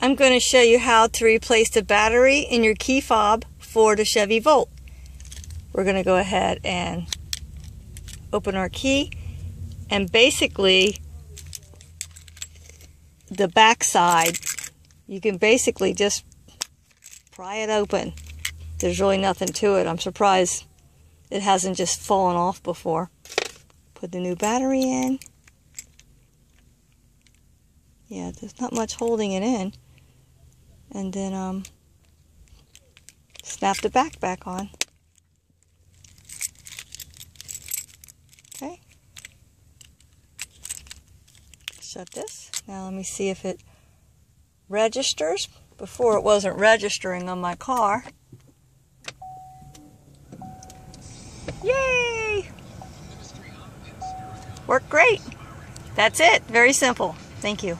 I'm going to show you how to replace the battery in your key fob for the Chevy Volt. We're going to go ahead and open our key and basically the back side you can basically just pry it open. There's really nothing to it. I'm surprised it hasn't just fallen off before. Put the new battery in. Yeah, there's not much holding it in and then um, snap the back back on. Okay. Shut this. Now let me see if it registers. Before it wasn't registering on my car. Yay! Worked great. That's it. Very simple. Thank you.